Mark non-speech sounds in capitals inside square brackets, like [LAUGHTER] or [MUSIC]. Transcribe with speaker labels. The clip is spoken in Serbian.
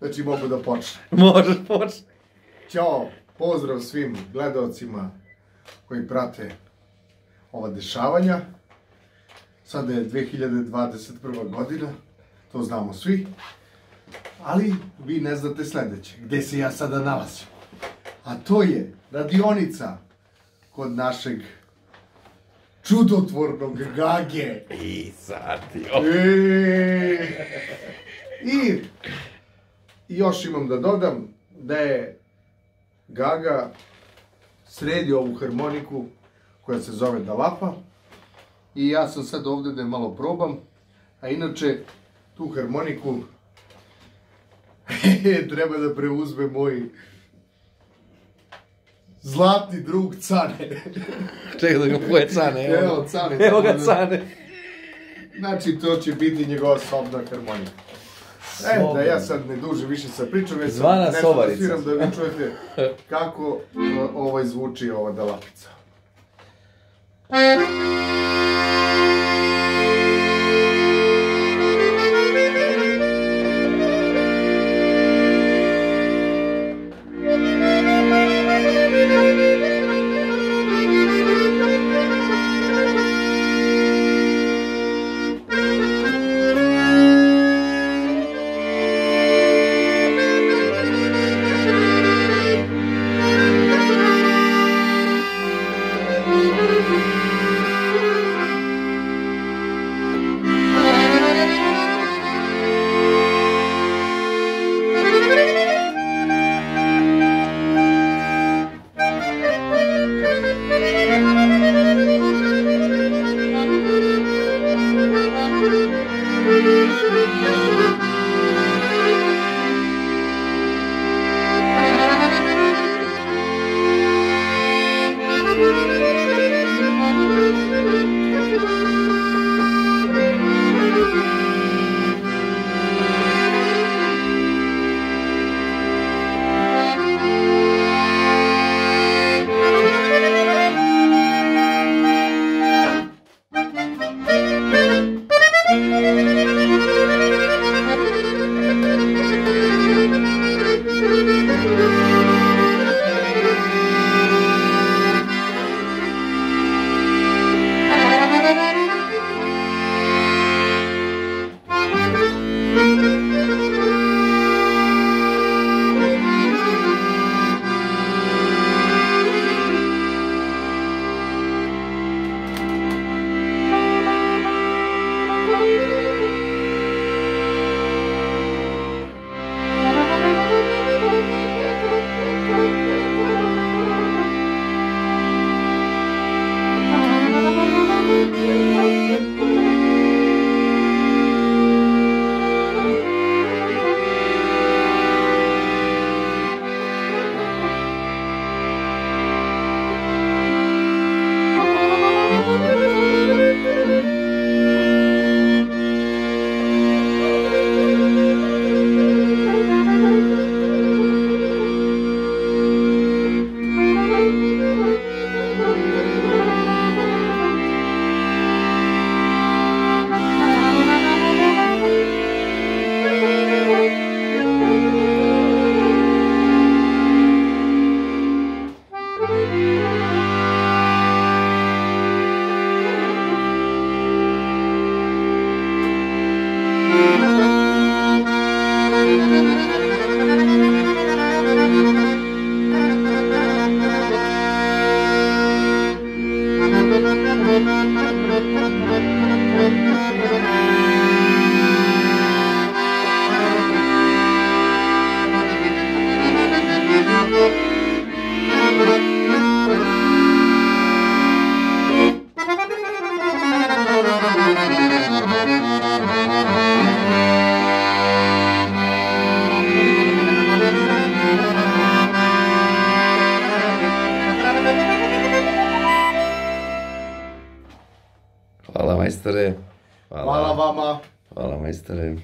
Speaker 1: Znači mogu da počnem. [LAUGHS]
Speaker 2: Možeš početi.
Speaker 1: Ćao, pozdrav svim gledalcima koji prate ova dešavanja. Sada je 2021. godina, to znamo svi. Ali vi ne znate sledeće, gde se ja sada nalazim. A to je radionica kod našeg čudotvornog Gage.
Speaker 2: I sad
Speaker 1: E, I još imam da dodam da je Gaga sredio ovu harmoniku koja se zove Dalapa i ja sam sad ovde da je malo probam, a inače tu harmoniku [LAUGHS] treba da preuzme moj zlatni drug Cane. [LAUGHS]
Speaker 2: Čekaj da ga poje cane.
Speaker 1: Evo, Cane.
Speaker 2: Evo ga cane.
Speaker 1: Znači, to će biti njegova sobna harmonika. E, da ja sad ne dužim više sa pričom, jer sam nešto
Speaker 2: sobarica.
Speaker 1: da sviram da vi čujete kako uh, ovaj zvuči ova dalapica. [LAUGHS]
Speaker 2: Hvala majstore.
Speaker 1: Hvala vama.
Speaker 2: Hvala majstore.